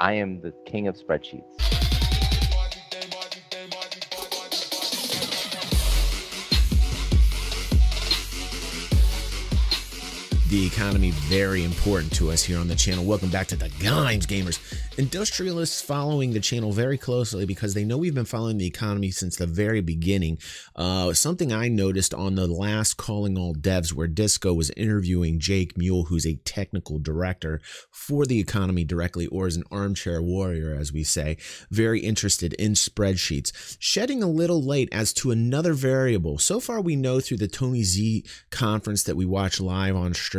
I am the king of spreadsheets. The economy very important to us here on the channel. Welcome back to the Games Gamers. Industrialists following the channel very closely because they know we've been following the economy since the very beginning. Uh, something I noticed on the last Calling All Devs where Disco was interviewing Jake Muehle, who's a technical director for the economy directly, or as an armchair warrior, as we say, very interested in spreadsheets, shedding a little light as to another variable. So far, we know through the Tony Z conference that we watch live on stream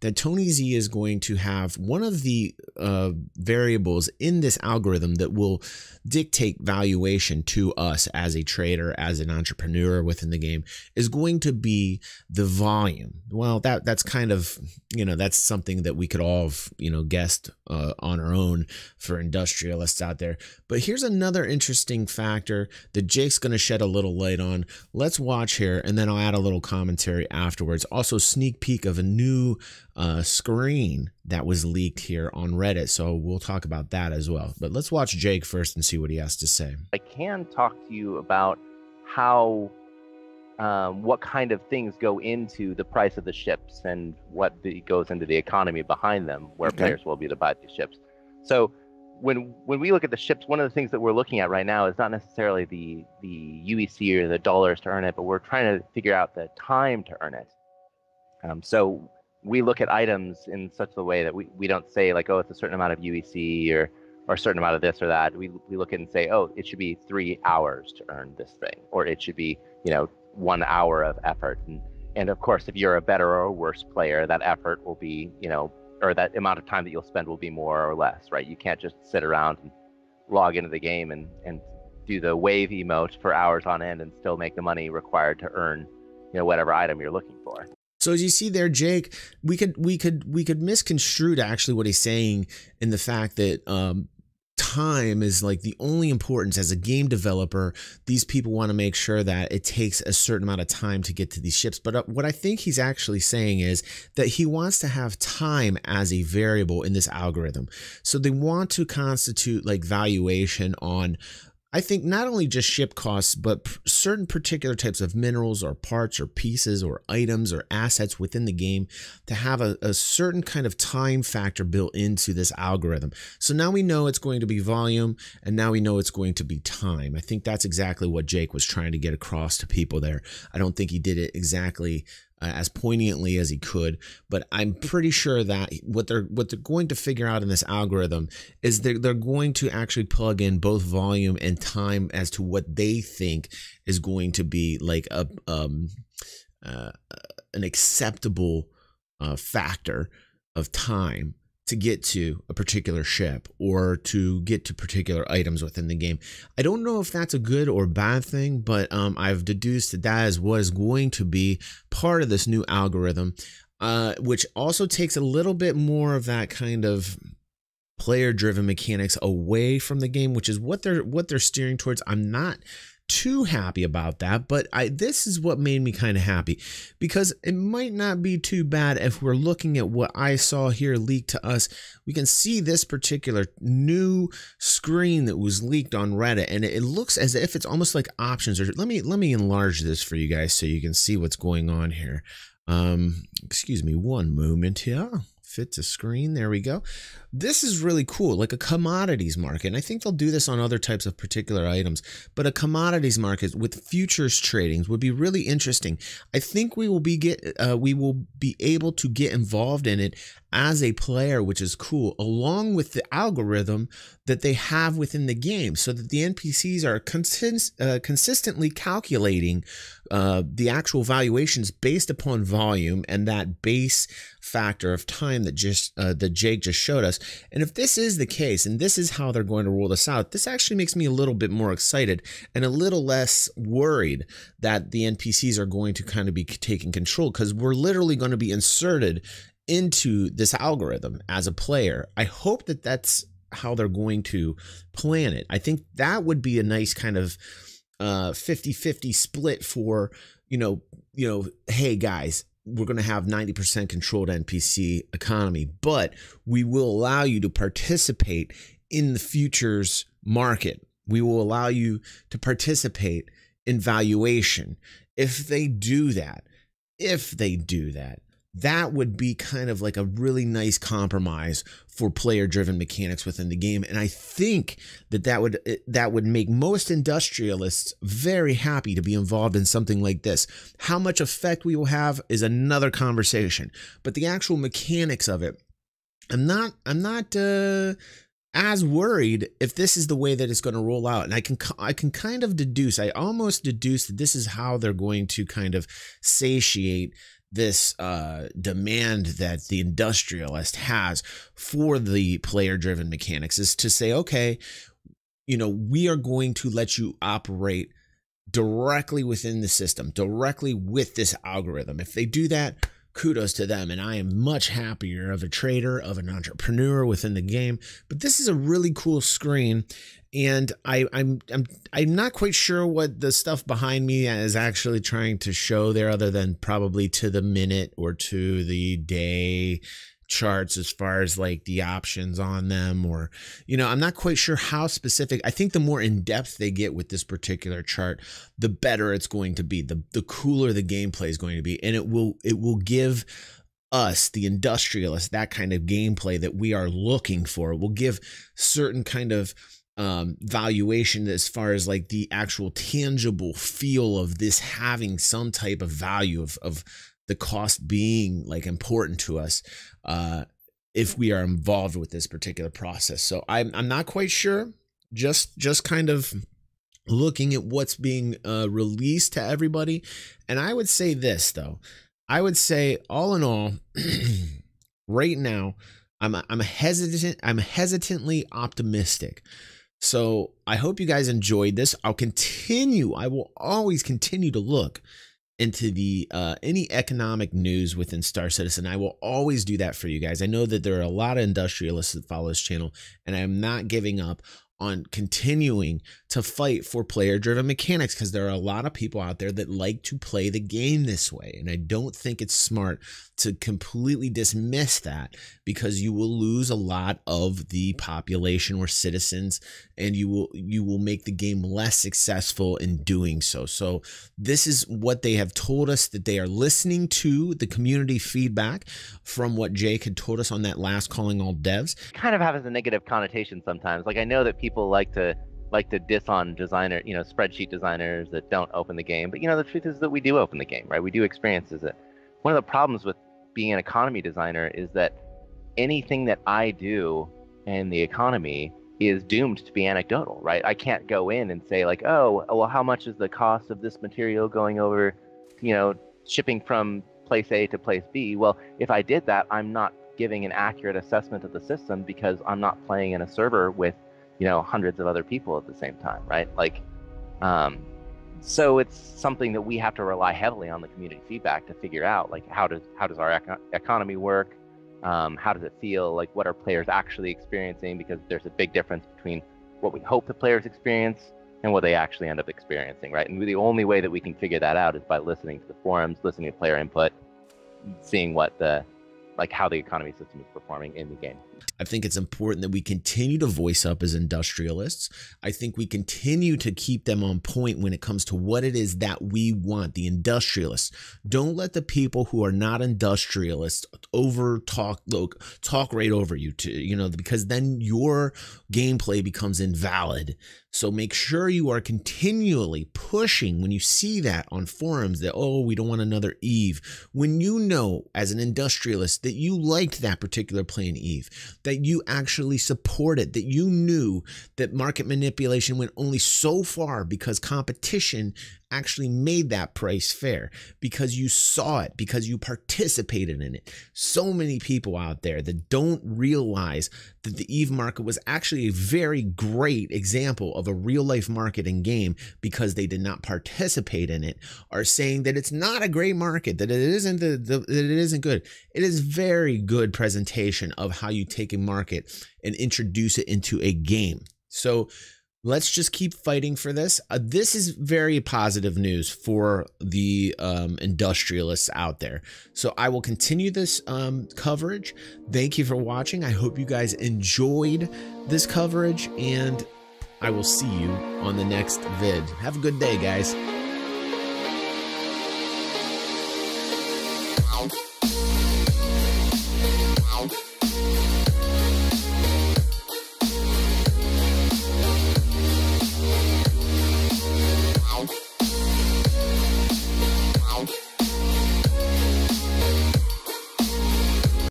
that Tony Z is going to have one of the uh, variables variables in this algorithm that will dictate valuation to us as a trader, as an entrepreneur within the game is going to be the volume. Well, that that's kind of, you know, that's something that we could all have, you know, guessed uh, on our own for industrialists out there. But here's another interesting factor that Jake's going to shed a little light on. Let's watch here and then I'll add a little commentary afterwards. Also, sneak peek of a new uh, screen that was leaked here on Reddit. So we'll talk about that as well. But let's watch Jake first and see what he has to say. I can talk to you about how, um, what kind of things go into the price of the ships and what the, goes into the economy behind them, where okay. players will be to buy these ships. So when when we look at the ships, one of the things that we're looking at right now is not necessarily the the UEC or the dollars to earn it, but we're trying to figure out the time to earn it. Um, so we look at items in such a way that we, we don't say like, oh, it's a certain amount of UEC or or a certain amount of this or that. We we look at and say, oh, it should be three hours to earn this thing, or it should be you know one hour of effort. And and of course, if you're a better or worse player, that effort will be you know or that amount of time that you'll spend will be more or less, right? You can't just sit around and log into the game and and do the wave emote for hours on end and still make the money required to earn you know whatever item you're looking for. So as you see there, Jake, we could we could we could misconstrue actually what he's saying in the fact that um, time is like the only importance as a game developer. These people want to make sure that it takes a certain amount of time to get to these ships. But uh, what I think he's actually saying is that he wants to have time as a variable in this algorithm. So they want to constitute like valuation on I think not only just ship costs, but certain particular types of minerals or parts or pieces or items or assets within the game to have a, a, certain kind of time factor built into this algorithm. So now we know it's going to be volume and now we know it's going to be time. I think that's exactly what Jake was trying to get across to people there. I don't think he did it exactly uh, as poignantly as he could. But I'm pretty sure that what they're what they're going to figure out in this algorithm is they're they're going to actually plug in both volume and time as to what they think is going to be like a um uh, an acceptable uh, factor of time to get to a particular ship or to get to particular items within the game. I don't know if that's a good or bad thing, but um, I've deduced that that is what is going to be part of this new algorithm, uh, which also takes a little bit more of that kind of player driven mechanics away from the game which is what they're what they're steering towards i'm not too happy about that, but I this is what made me kind of happy because it might not be too bad if we're looking at what I saw here leaked to us. We can see this particular new screen that was leaked on Reddit and it looks as if it's almost like options or let me let me enlarge this for you guys so you can see what's going on here. Um excuse me one moment here fit to screen. There we go. This is really cool, like a commodities market. And I think they'll do this on other types of particular items, but a commodities market with futures tradings would be really interesting. I think we will be get uh, we will be able to get involved in it as a player, which is cool, along with the algorithm that they have within the game, so that the NPCs are consist uh, consistently calculating uh, the actual valuations based upon volume and that base factor of time that just uh, that Jake just showed us. And if this is the case, and this is how they're going to roll this out, this actually makes me a little bit more excited and a little less worried that the NPCs are going to kind of be taking control because we're literally going to be inserted into this algorithm as a player. I hope that that's how they're going to plan it. I think that would be a nice kind of uh 50-50 split for, you know, you know, hey guys, we're going to have 90% controlled NPC economy, but we will allow you to participate in the futures market. We will allow you to participate in valuation. If they do that, if they do that, that would be kind of like a really nice compromise for player driven mechanics within the game. And i think that that would that would make most industrialists very happy to be involved in something like this. How much effect we will have is another conversation but the actual mechanics of it i'm not i'm not uh as worried if this is the way that it's going to roll out. And i can i can kind of deduce i almost deduce that this is how they're going to kind of satiate this uh, demand that the industrialist has for the player driven mechanics is to say, okay, you know, we are going to let you operate directly within the system, directly with this algorithm. If they do that, kudos to them. And I am much happier of a trader, of an entrepreneur within the game. But this is a really cool screen and I, I'm I'm I'm not quite sure what the stuff behind me is actually trying to show there, other than probably to the minute or to the day charts as far as like the options on them or you know i'm not quite sure how specific. I think the more in depth they get with this particular chart the better it's going to be. The the cooler the gameplay is going to be. And it will it will give us the industrialists that kind of gameplay that we are looking for will give certain kind of um, valuation as far as like the actual tangible feel of this having some type of value of, of the cost being like important to us uh, if we are involved with this particular process. So I'm, I'm not quite sure. Just just kind of looking at what's being uh, released to everybody. And I would say this though. I would say all in all, right now, I'm I'm hesitant. I'm hesitantly optimistic so I hope you guys enjoyed this. I'll continue. I will always continue to look into the uh, any economic news within Star Citizen. I will always do that for you guys. I know that there are a lot of industrialists that follow this channel, and I'm not giving up on continuing to fight for player driven mechanics because there are a lot of people out there that like to play the game this way. And I don't think it's smart to completely dismiss that because you will lose a lot of the population or citizens and you will you will make the game less successful in doing so. So this is what they have told us that they are listening to the community feedback from what Jake had told us on that last calling all devs. Kind of has a negative connotation sometimes. Like I know that people like to like to diss on designer, you know, spreadsheet designers that don't open the game. But you know, the truth is that we do open the game, right? We do experiences it. One of the problems with being an economy designer is that anything that I do in the economy is doomed to be anecdotal, right? I can't go in and say like, oh, well, how much is the cost of this material going over, you know, shipping from place A to place B? Well, if I did that, I'm not giving an accurate assessment of the system because I'm not playing in a server with you know hundreds of other people at the same time right? Like um, so it's something that we have to rely heavily on the community feedback to figure out like how does how does our eco- economy work? Um, how does it feel? Like what are players actually experiencing? Because there's a big difference between what we hope the players experience and what they actually end up experiencing right? And the only way that we can figure that out is by listening to the forums listening to player input seeing what the like how the economy system is performing in the game. I think it's important that we continue to voice up as industrialists. I think we continue to keep them on point when it comes to what it is that we want, the industrialists. Don't let the people who are not industrialists over talk talk right over you to, you know, because then your gameplay becomes invalid. So make sure you are continually pushing when you see that on forums that, oh, we don't want another Eve. When you know as an industrialist that you liked that particular plane Eve, that you actually supported, that you knew that market manipulation went only so far because competition actually made that price fair because you saw it, because you participated in it. So many people out there that don't realize that the EVE market was actually a very great example of a real life marketing game because they did not participate in it are saying that it's not a great market, that it isn't the, the that it isn't good. It is very good presentation of how you take a market and introduce it into a game. So let's just keep fighting for this. Uh, this is very positive news for the um, industrialists out there. So I will continue this um, coverage. Thank you for watching. I hope you guys enjoyed this coverage, and I will see you on the next vid. Have a good day, guys.